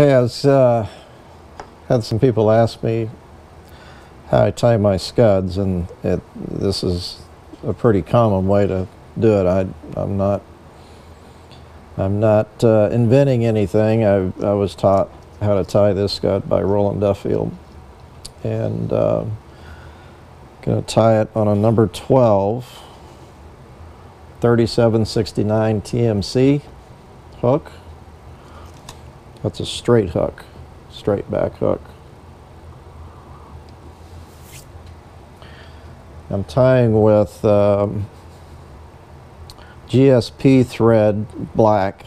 Was, uh, had some people ask me how I tie my scuds, and it, this is a pretty common way to do it. I, I'm not, I'm not uh, inventing anything. I, I was taught how to tie this scud by Roland Duffield, and uh, going to tie it on a number 12, 3769 TMC hook. That's a straight hook, straight back hook. I'm tying with um, GSP thread black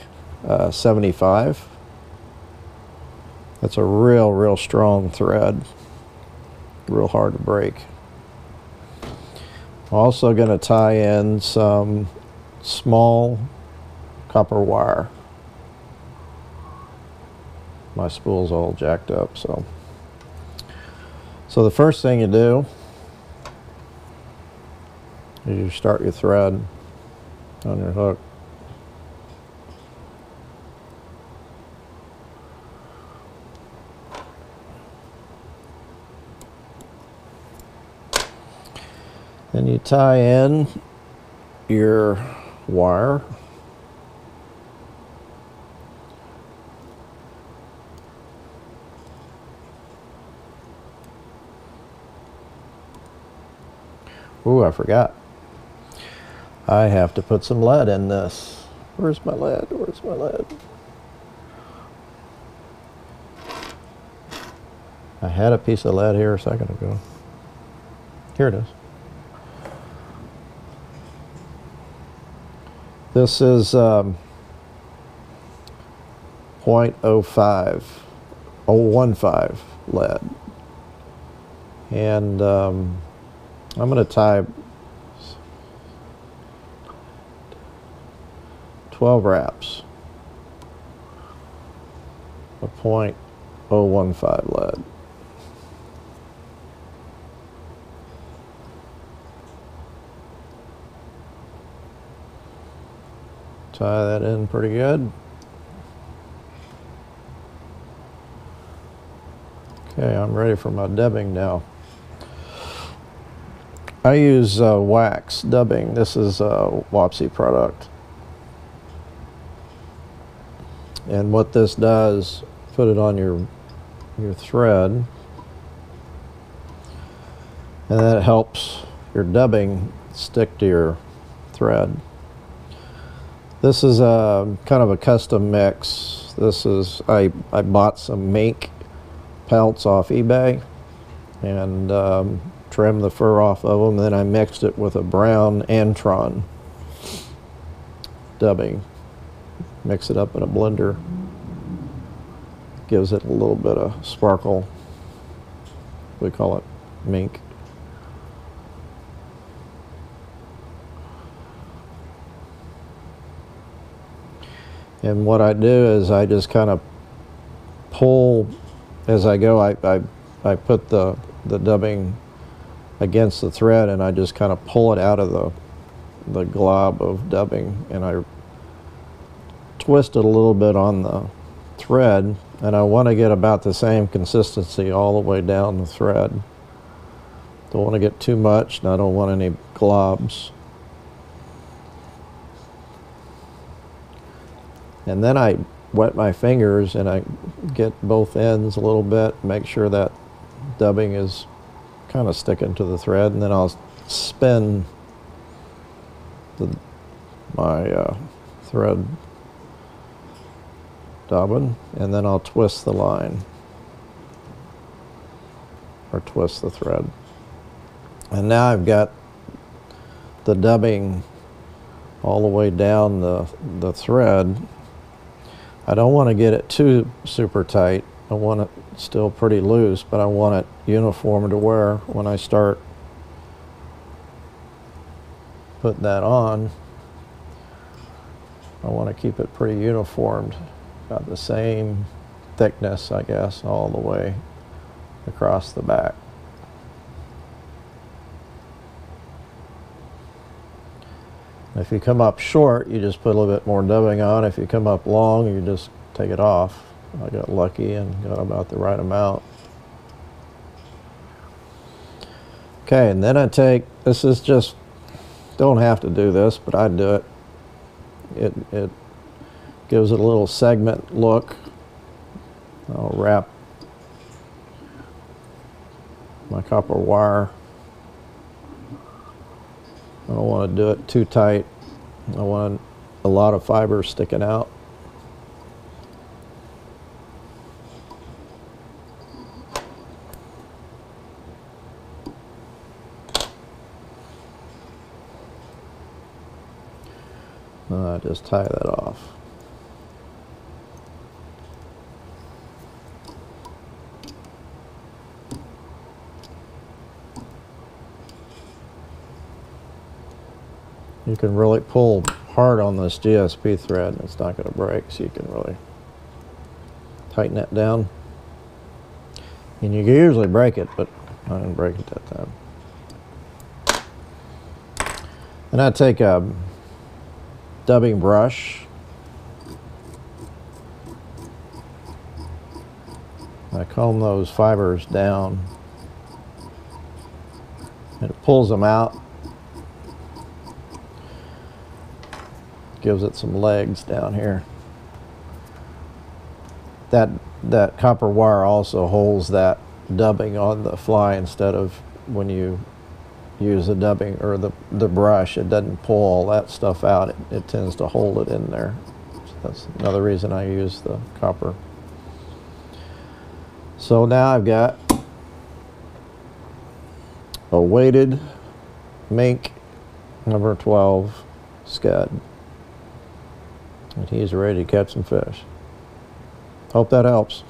uh, 75. That's a real, real strong thread. Real hard to break. Also going to tie in some small copper wire my spool's all jacked up so. So the first thing you do is you start your thread on your hook. Then you tie in your wire Ooh, I forgot. I have to put some lead in this. Where's my lead? Where's my lead? I had a piece of lead here a second ago. Here it is. This is um, 0.05, 015 lead. And um, I'm going to tie 12 wraps a 0.015 lead. Tie that in pretty good. Okay, I'm ready for my dubbing now. I use uh, wax dubbing. This is a Wapsi product. And what this does, put it on your your thread, and that helps your dubbing stick to your thread. This is a kind of a custom mix. This is I I bought some mink pelts off eBay, and um, trim the fur off of them. Then I mixed it with a brown Antron dubbing. Mix it up in a blender. Gives it a little bit of sparkle. We call it mink. And what I do is I just kind of pull as I go. I, I, I put the, the dubbing against the thread and I just kind of pull it out of the, the glob of dubbing and I twist it a little bit on the thread and I want to get about the same consistency all the way down the thread. Don't want to get too much and I don't want any globs. And then I wet my fingers and I get both ends a little bit, make sure that dubbing is kind of sticking to the thread and then I'll spin the, my uh, thread dubbing and then I'll twist the line or twist the thread. And now I've got the dubbing all the way down the, the thread. I don't want to get it too super tight. I want it still pretty loose, but I want it uniform to wear when I start putting that on. I want to keep it pretty uniformed, about the same thickness, I guess, all the way across the back. If you come up short, you just put a little bit more dubbing on. If you come up long, you just take it off. I got lucky and got about the right amount. Okay, and then I take, this is just, don't have to do this, but I do it. It, it gives it a little segment look. I'll wrap my copper wire. I don't want to do it too tight. I want a lot of fiber sticking out. Uh, just tie that off. You can really pull hard on this GSP thread and it's not going to break, so you can really tighten that down. And you can usually break it, but I didn't break it that time. And I take a dubbing brush. I comb those fibers down. And it pulls them out. Gives it some legs down here. That that copper wire also holds that dubbing on the fly instead of when you use the dubbing or the, the brush, it doesn't pull all that stuff out. It, it tends to hold it in there. So that's another reason I use the copper. So now I've got a weighted mink number 12 scud. And he's ready to catch some fish. Hope that helps.